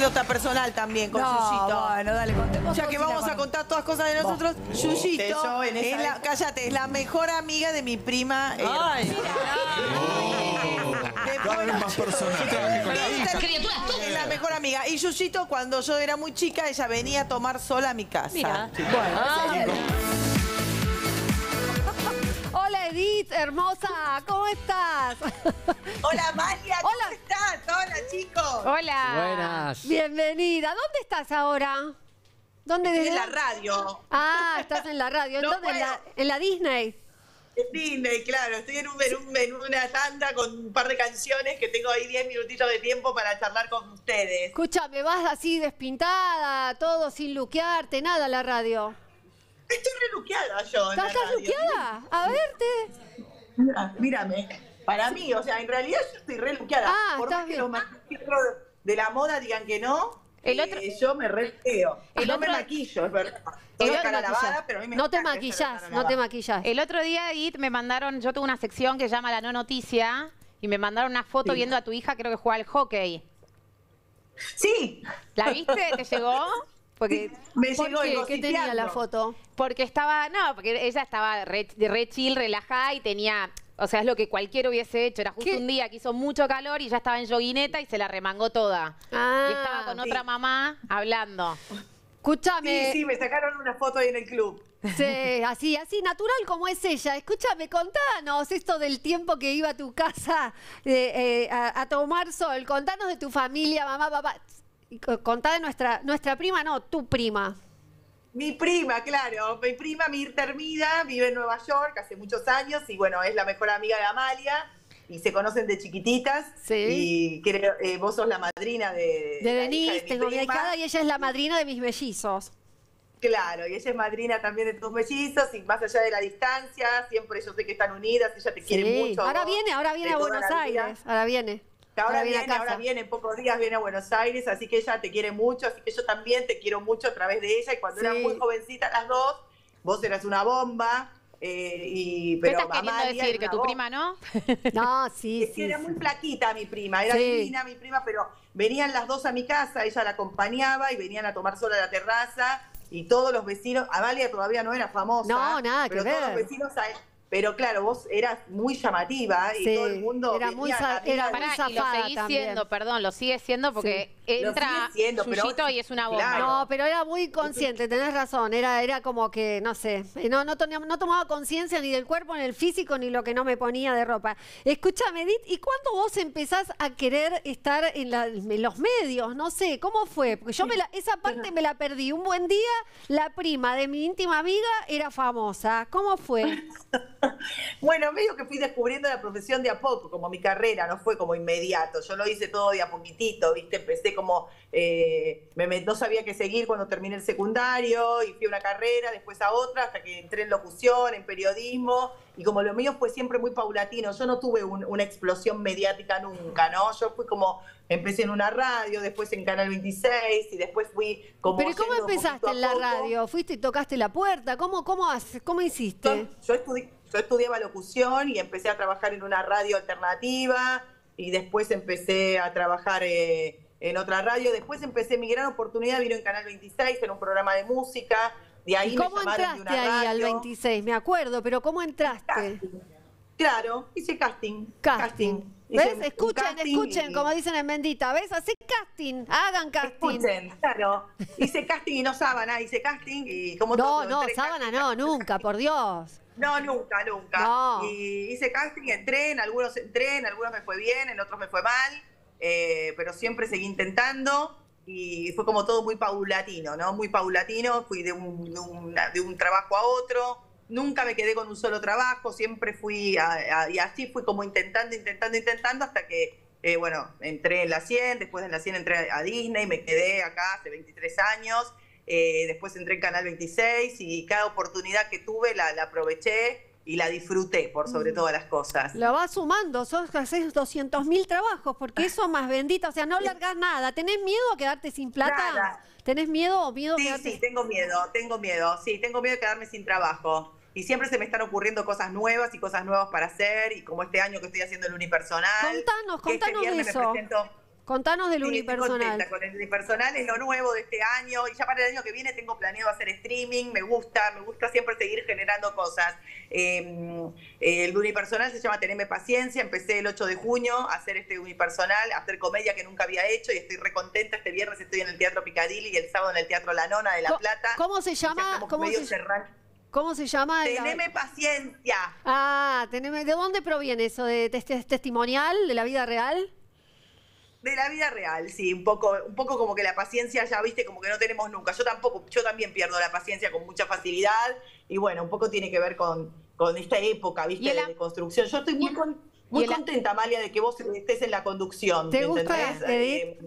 anécdota personal también con No, Yuyito. bueno, dale, contemos Ya que vamos a con- contar todas cosas de nosotros, Yuyito yo en esa es la, cállate, es la mejor amiga de mi prima. eh, Cada vez más personal. Esta es la mejor amiga. Y Yuyito, cuando yo era muy chica, ella venía a tomar sola a mi casa. Mira. Hola Edith, hermosa, ¿cómo estás? Hola, Amalia, Hola. Buenas. Bienvenida. ¿Dónde estás ahora? ¿Dónde Estoy en la radio. Ah, estás en la radio. ¿En No dónde? ¿En la, puedo. en la Disney? En Disney, claro. Estoy en, un, en, un- en una tanda con un par de canciones que tengo ahí 10 minutitos de tiempo para charlar con ustedes. Escúchame, vas así despintada, todo sin luquearte, nada a la radio. Estoy reluqueada yo. ¿Estás luqueada? A verte. Mira, mírame. Para mí, o sea, en realidad yo estoy reluqueada. Ah, Por más que los maquilleros de la moda digan que no, El eh, otro- yo me releo. El no otro- me maquillo, es verdad. El Estoy otro cara maquillás. lavada, pero a mí me No te cara no te lavada. maquillás. El otro día, Edith, me mandaron, yo tuve una sección que se llama La No Noticia, y me mandaron una foto Sí. viendo a tu hija, creo que juega al hockey. Sí, ¿La viste? ¿Te llegó? Porque, me ¿Por llegó qué? ¿Qué tenía la foto? porque estaba, no, porque ella estaba re, re chill, relajada y tenía, o sea, es lo que cualquiera hubiese hecho. Era justo ¿Qué? un día que hizo mucho calor y ya estaba en yoguineta y se la remangó toda. Ah, y estaba con sí. otra mamá hablando. Escúchame. Sí, sí, me sacaron una foto ahí en el club. Sí, así, así, natural como es ella. Escúchame, contanos esto del tiempo que iba a tu casa eh, eh, a, a tomar sol. Contanos de tu familia, mamá, papá. Contá de nuestra, nuestra prima, no, tu prima. Mi prima, claro, mi prima Mirta Hermida vive en Nueva York hace muchos años y bueno, es la mejor amiga de Amalia y se conocen de chiquititas Sí. y creo, eh, vos sos la madrina de, De Denise, mi tengo ahijada y ella es la madrina de mis mellizos. Claro, y ella es madrina también de tus mellizos y más allá de la distancia, siempre yo sé que están unidas, ella te quiere Sí. mucho. Ahora vos, viene, ahora viene de a Buenos. Aires. Ahora viene. Ahora, viene casa. ahora viene, en pocos días viene a Buenos Aires, así que ella te quiere mucho, así que yo también te quiero mucho a través de ella. Y cuando Sí. eran muy jovencitas las dos, vos eras una bomba, eh, y, ¿Qué pero estás queriendo decir? ¿Que tu bomba. prima no? No, sí, Es que sí. era sí. muy flaquita mi prima, era Sí. divina mi prima, pero venían las dos a mi casa, ella la acompañaba y venían a tomar sol a la terraza y todos los vecinos, Amalia todavía no era famosa, No, nada que pero todos ver. los vecinos, a- pero claro, vos eras muy llamativa y Sí, todo el mundo era muy era muy y lo seguís también. siendo, perdón, lo sigue siendo porque entra siendo, Yuyito y es una bomba. Claro. No, pero era muy consciente, tenés razón. Era, era como que, no sé, no, no, tenía- no tomaba conciencia ni del cuerpo, ni del físico, ni lo que no me ponía de ropa. Escúchame, Edith, ¿y cuándo vos empezás a querer estar en, la- en los medios? No sé, ¿cómo fue? Porque yo me la- esa parte me la perdí. Un buen día, la prima de mi íntima amiga era famosa. ¿Cómo fue? Bueno, medio que fui descubriendo la profesión de a poco, como mi carrera, no fue como inmediato. Yo lo hice todo de a poquitito, ¿viste? Empecé como, eh, me no sabía qué seguir cuando terminé el secundario y fui a una carrera, después a otra, hasta que entré en locución, en periodismo. Y como lo mío fue siempre muy paulatino, yo no tuve un- una explosión mediática nunca, ¿no? Yo fui como, empecé en una radio, después en Canal 26 y después fui como... ¿Pero ¿y cómo empezaste en la radio? ¿Fuiste y tocaste la puerta? ¿Cómo, cómo, haces- cómo Yo, hiciste? yo estudi- yo estudiaba locución y empecé a trabajar en una radio alternativa y después empecé a trabajar eh, en otra radio. Después empecé, mi gran oportunidad vino en Canal 26, en un programa de música. De ahí ¿Y cómo me llamaron de entraste una ahí al radio. 26? Me acuerdo, pero ¿cómo entraste? Casting. Claro, hice casting. Casting. ¿Ves? un Escuchen, escuchen, y- como dicen en Bendita. ¿Ves? Así casting. Hagan casting. Escuchen, claro. Hice casting y no sábana, hice casting y como No, todo. no, sábana casting, no, nunca, por Dios. No, nunca, nunca. No. Y hice casting, entré, en algunos entré, en algunos me fue bien, en otros me fue mal, eh, pero siempre seguí intentando y fue como todo muy paulatino, ¿no? Muy paulatino, fui de un, de una- de un trabajo a otro, nunca me quedé con un solo trabajo, siempre fui, a- a- y así fui como intentando, intentando, intentando hasta que, eh, bueno, entré en la 100, después en la 100 entré a Disney, me quedé acá hace 23 años. Eh, después entré en Canal 26 y cada oportunidad que tuve la, la aproveché y la disfruté por sobre todas las cosas. Lo vas sumando, sos, haces 200 mil trabajos, porque eso más bendita, o sea, no largas nada. ¿Tenés miedo a quedarte sin plata? Nada. ¿Tenés miedo o miedo a Sí, quedarte sí, tengo miedo, tengo miedo, sí, tengo miedo de quedarme sin trabajo. Y siempre se me están ocurriendo cosas nuevas y cosas nuevas para hacer, y como este año que estoy haciendo el unipersonal. Contanos, este contanos de viernes me eso. presento- Contanos del Sí, unipersonal. con el unipersonal, es lo nuevo de este año y ya para el año que viene tengo planeado hacer streaming, me gusta, me gusta siempre seguir generando cosas. Eh, el unipersonal se llama Teneme Paciencia, empecé el 8 de junio a hacer este unipersonal, a hacer comedia que nunca había hecho y estoy recontenta. Este viernes estoy en el Teatro Picadilly y el sábado en el Teatro La Nona de La Plata. ¿Cómo se llama? ¿Cómo medio se- cerrando. ¿Cómo se llama? la- Teneme Paciencia. Ah, teneme- ¿de dónde proviene eso? ¿De tes- testimonial? ¿De la vida real? De la vida real, sí, un poco, un poco como que la paciencia ya viste, como que no tenemos nunca. Yo tampoco, yo también pierdo la paciencia con mucha facilidad y bueno, un poco tiene que ver con, con esta época, viste, de, construcción. Yo estoy muy, con- muy contenta, Amalia, de que vos estés en la conducción. ¿Te ¿me gusta, entendés? Edith? Eh,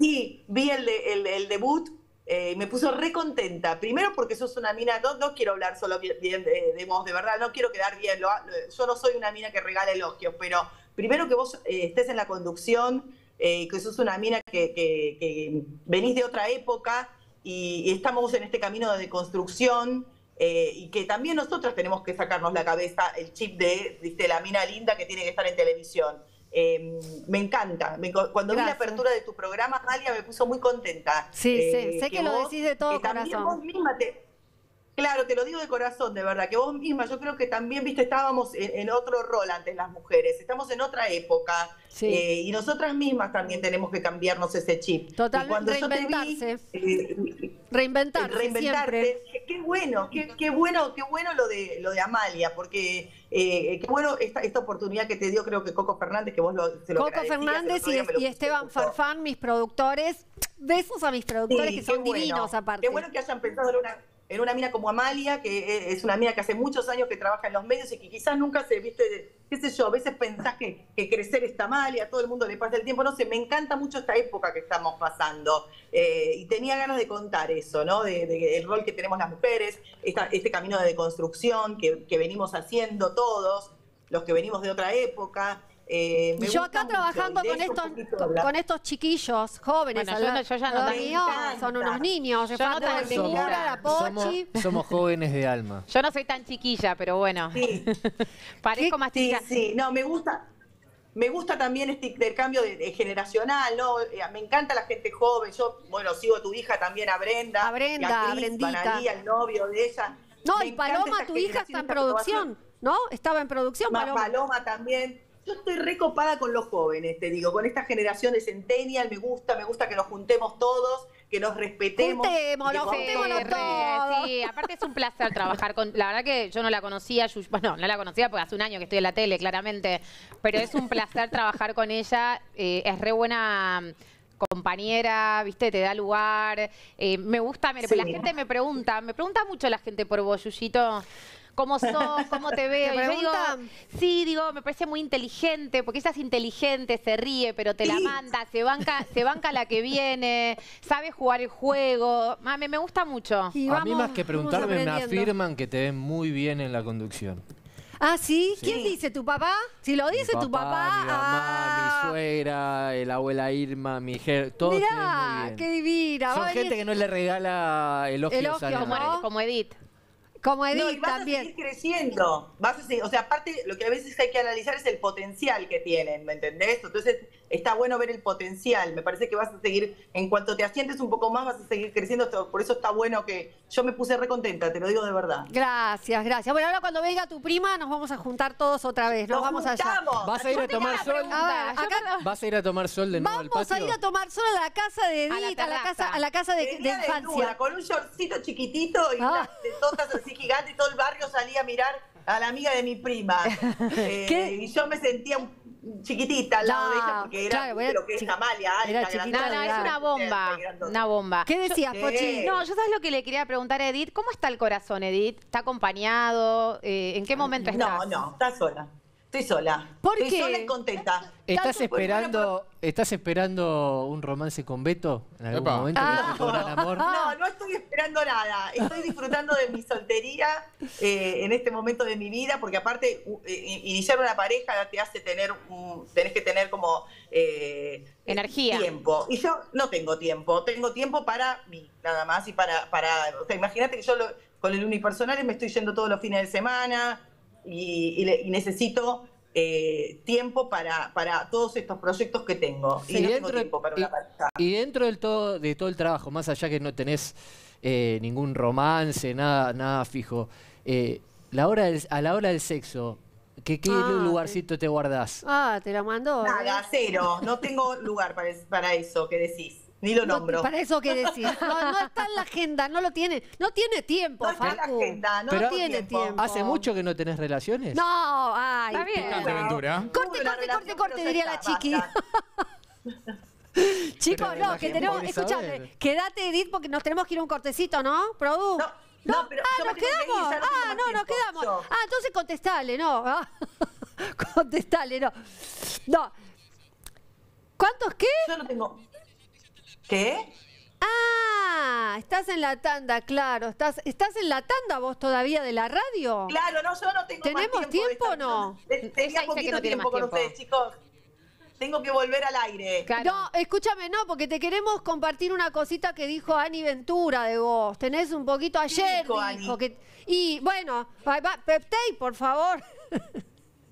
sí, vi el, de- el, el debut. Eh, me puso re contenta. Primero porque sos una mina, no, no quiero hablar solo bien, de, de vos, de verdad, no quiero quedar bien. lo- yo no soy una mina que regala elogios, pero primero que vos eh, estés en la conducción, eh, que sos una mina que, venís de otra época y, estamos en este camino de construcción. eh, y que también nosotras tenemos que sacarnos la cabeza el chip de, viste, la mina linda que tiene que estar en televisión. Eh, me encanta. Me cuando vi la apertura de tu programa, Amalia, me puso muy contenta. Sí, Eh, sí, sé que lo decís de todo que también corazón. vos misma te- Claro, te lo digo de corazón, de verdad, que vos misma, yo creo que también, viste, estábamos en, en otro rol antes las mujeres, estamos en otra época, Sí. eh, y nosotras mismas también tenemos que cambiarnos ese chip. Total, y cuando yo te vi, reinventarse. eh, Reinventarse, reinventarte. siempre. Qué, bueno, qué, qué bueno, qué bueno lo de lo de Amalia, porque eh, qué bueno esta, esta oportunidad que te dio, creo que Coco Fernández, que vos lo, se lo Coco Fernández y, Esteban. Farfán, mis productores. Besos a mis productores Sí, que son bueno. divinos aparte. Qué bueno que hayan pensado en una, en una mina como Amalia, que eh, es una mina que hace muchos años que trabaja en los medios y que quizás nunca se viste, qué sé yo, a veces pensás que, que crecer está mal y a todo el mundo le pasa el tiempo. No sé, me encanta mucho esta época que estamos pasando. Eh, y tenía ganas de contar eso, ¿no? De, de- el rol que tenemos las mujeres, esta- este camino de deconstrucción que, que venimos haciendo todos, los que venimos de otra época. Eh, me Y yo acá mucho, trabajando con estos, con, estos chiquillos jóvenes. Bueno, yo no- yo ya no mío, son unos niños. Yo no la tan figura, segura. la somos, pochi. somos jóvenes de alma. Yo no soy tan chiquilla, pero bueno. Sí. Parezco más chiquilla. sí, no, me gusta. Me gusta también este intercambio de, de generacional, ¿no? Eh, Me encanta la gente joven. Yo, bueno, sigo a tu hija también, a Brenda. A Brenda, y a Brendita. El novio de ella. No, Me y Paloma, tu hija está en producción. ¿no? Estaba en producción, Ma- Paloma. Paloma también. Yo estoy recopada con los jóvenes, te digo, con esta generación de Centennial, me gusta, me gusta que nos juntemos todos, que nos respetemos. Juntémonos, juntémonos Sí, re, todos. sí, aparte es un placer trabajar con. La verdad que yo no la conocía, Yu- bueno, no la conocía porque hace un año que estoy en la tele, claramente, pero es un placer trabajar con ella. eh, es re buena mm, compañera, viste, te da lugar. eh, me gusta, Sí. la gente me pregunta, me pregunta mucho la gente por vos, Yuyito. ¿Cómo sos? ¿Cómo te veo? ¿Te Y yo digo, sí, digo, me parece muy inteligente, porque ella es inteligente, se ríe, pero te la manda, se banca, se banca la que viene, sabe jugar el juego. Mame, me gusta mucho. Y a mí más que preguntarme me afirman que te ven muy bien en la conducción. Ah, ¿sí? Sí. ¿Quién dice? ¿Tu papá? Si lo dice mi tu papá, mi mamá, ah, mi suegra, la abuela Irma, mi jer, todos muy Mirá, bien. qué divina. Son gente venir- que no le regala elogios, Elogios, a Como, nadie. ¿no? Como Edith. No, y vas a seguir creciendo. Vas a seguir- o sea, aparte, lo que a veces hay que analizar es el potencial que tienen, ¿me entendés? Entonces, está bueno ver el potencial. Me parece que vas a seguir, en cuanto te asientes un poco más, vas a seguir creciendo. Por eso está bueno que yo me puse re contenta, te lo digo de verdad. Gracias, gracias. Bueno, ahora cuando venga tu prima nos vamos a juntar todos otra vez. Nos, vamos allá. juntamos. ¿Vas a ir a tomar sol? A ver, acá ¿Vas a ir a tomar sol de nuevo al vamos patio? a ir a tomar sol a la casa de A la Edith, a la, casa, a la casa de, de con un shortcito chiquitito y Ah. unas así gigantes y todo el barrio salía a mirar a la amiga de mi prima. Eh. Y yo me sentía un- chiquitita al lado de No, ella porque era claro, lo que es Amalia, alta, era chiquita No, no, es una bomba. Una bomba. ¿Qué decías, Yo- Pochi? No, yo sabes lo que le quería preguntar a Edith. ¿Cómo está el corazón, Edith? ¿Está acompañado? Eh, ¿En qué momento No, estás? no, está sola. Estoy sola. ¿Por Estoy qué? sola y contenta. ¿Estás esperando, ¿Estás esperando un romance con Beto en algún Epa. momento? Ah. amor? No, no estoy esperando nada. Estoy disfrutando de mi soltería eh, en este momento de mi vida, porque aparte u- eh, iniciar una pareja te hace tener, un- tenés que tener como eh, Energía. tiempo. Y yo no tengo tiempo. Tengo tiempo para mí, nada más y para, para, o sea, imagínate que yo lo- con el unipersonal me estoy yendo todos los fines de semana y, y le- y necesito eh, tiempo para, para todos estos proyectos que tengo. Sí, y no tengo dentro- tiempo para y- una. Y dentro del todo, de todo el trabajo, más allá que no tenés eh, ningún romance, nada, nada fijo, eh, la hora del- a la hora del sexo, ¿qué, qué Ah, lugarcito te guardás? Ah, te la mandó. ¿eh? Nada, cero. No tengo lugar para, para eso que decís. Ni lo No, nombro. para eso que decís. No, no está en la agenda, no lo tiene. No tiene tiempo, No está en la agenda, no Pero- tiene tiempo. ¿Hace mucho que no tenés relaciones? No, ay. Está bien. Picante aventura. Tuve Corte, corte, corte, corte, diría la chiqui. Chicos, no, que tenemos, escúchame, quédate Edith porque nos tenemos que ir a un cortecito, ¿no? Produ. No, no, pero ah, nos ir, quedamos. ah, no, nos tiempo. quedamos. Yo. Ah, entonces contestale, no. Ah, contestale, no. No. ¿Cuántos qué? Yo no tengo. ¿Qué? Ah, estás en la tanda, claro. Estás, estás en la tanda vos todavía de la radio. Claro, no, yo no tengo ¿Tenemos más tiempo. o no? Tenía poquito no tiene tiempo con tiempo. ustedes, chicos. Tengo que volver al aire. Claro. No, escúchame, no, porque te queremos compartir una cosita que dijo Ani Ventura de vos. Tenés un poquito ayer, dijo dijo Ani? que y bueno, va, va, Peptey, por favor.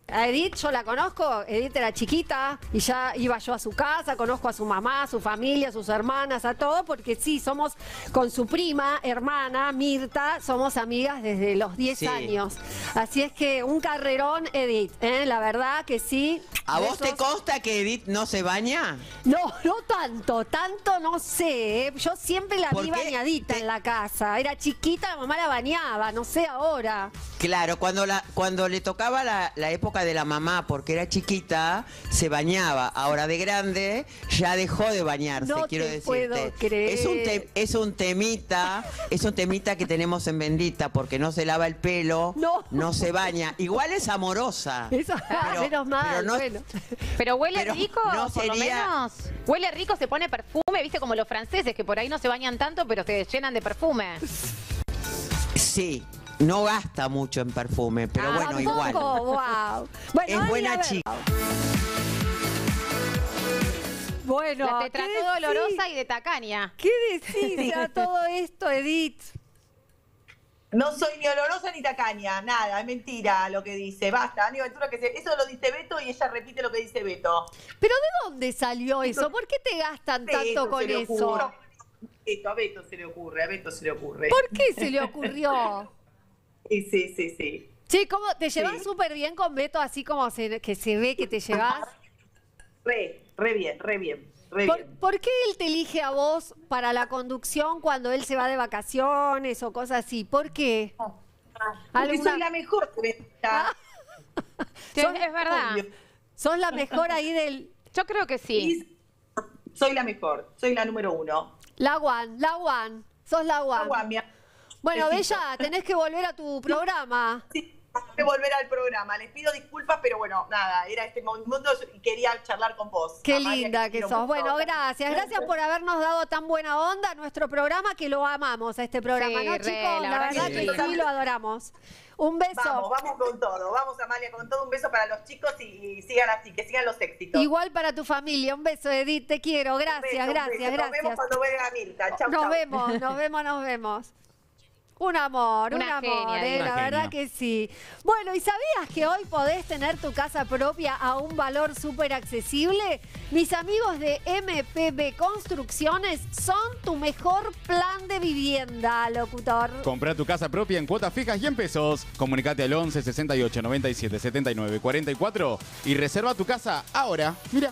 A Edith yo la conozco, Edith era chiquita y ya iba yo a su casa, conozco a su mamá, a su familia, a sus hermanas, a todo, porque sí, somos con su prima, hermana, Mirta, somos amigas desde los 10 Sí. años. Así es que un carrerón, Edith, ¿eh? la verdad que sí. ¿A vos te consta que Edith no se baña? No, no tanto, tanto no sé. ¿eh? Yo siempre la ¿Por vi qué? bañadita Te- en la casa. Era chiquita, la mamá la bañaba, no sé ahora. Claro, cuando la cuando le tocaba la, la época de la mamá, porque era chiquita, se bañaba. Ahora de grande ya dejó de bañarse, No quiero te decirte. puedo creer. Es un te- es un temita, es un temita que tenemos en Bendita, porque no se lava el pelo, No. se baña. Igual es amorosa. Menos mal, pero no- bueno. Pero huele Pero rico, no por lo sería- menos. Huele rico, se pone perfume, viste, como los franceses, que por ahí no se bañan tanto, pero se llenan de perfume. Sí, no gasta mucho en perfume, pero Ah, bueno, Tampoco, igual. wow. Bueno, Es buena a ver. chica. Bueno, La te ¿qué trató decís? dolorosa y de tacaña. ¿Qué decís a todo esto, Edith? No soy ni olorosa ni tacaña, nada, es mentira lo que dice. Basta, Ani Ventura, que se- eso lo dice Beto y ella repite lo que dice Beto. ¿Pero de dónde salió eso? ¿Por qué te gastan tanto con eso? Esto, a Beto se le ocurre, a Beto se le ocurre. ¿Por qué se le ocurrió? Sí, sí, sí, sí. ¿cómo te llevas Sí. súper bien con Beto, así como se, que se ve que te llevas? Re, re bien, re bien, ¿Por, bien. por qué él te elige a vos para la conducción cuando él se va de vacaciones o cosas así? ¿Por qué? Porque ¿Alguna- soy la mejor. Sí, Son- es verdad. Obvio. Sos la mejor ahí del... Yo creo que sí. Y Soy la mejor, soy la número uno. La one, la one. Sos la one. Mi amor. Bueno. Bella, tenés que volver a tu programa. Sí, que volver al programa. Les pido disculpas, pero bueno, nada, era este momento y quería charlar con vos. Qué Amalia, linda que quiero sos. Bueno, gracias. Gracias por habernos dado tan buena onda a nuestro programa, que lo amamos a este programa, Sí, ¿no, re, chicos? la La, verdad verdad que que sí. lo adoramos. Un beso. Vamos, vamos con todo. Vamos, Amalia, con todo. Un beso para los chicos y, y sigan así, que sigan los éxitos. Igual para tu familia. Un beso, Edith. Te quiero. Un Gracias, beso, gracias, beso. Nos vemos gracias. cuando venga Mirta. Chau, Nos chau. vemos, nos vemos, nos vemos. Un amor, un amor, genia, eh, la verdad que sí. Bueno, ¿y sabías que hoy podés tener tu casa propia a un valor súper accesible? Mis amigos de MPB Construcciones son tu mejor plan de vivienda, locutor. Compra tu casa propia en cuotas fijas y en pesos. Comunicate al 11 68 97 79 44 y reserva tu casa ahora. Mira.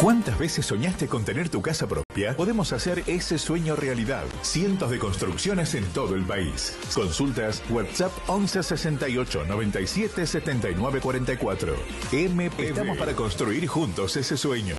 ¿Cuántas veces soñaste con tener tu casa propia? Podemos hacer ese sueño realidad. Cientos de construcciones en todo el país. Consultas WhatsApp 11 68 97 79 44. MPB. Estamos para construir juntos ese sueño.